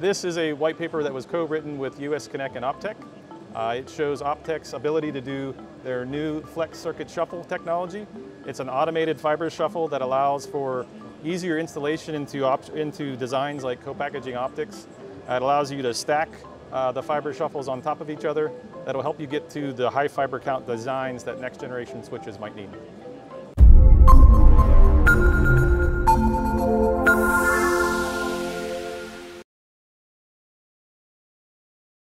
This is a white paper that was co-written with USCONEC and Optec. Uh, it shows Optec's ability to do their new flex circuit shuffle technology. It's an automated fiber shuffle that allows for easier installation into, into designs like co-packaging optics. It allows you to stack uh, the fiber shuffles on top of each other. That'll help you get to the high fiber count designs that next generation switches might need.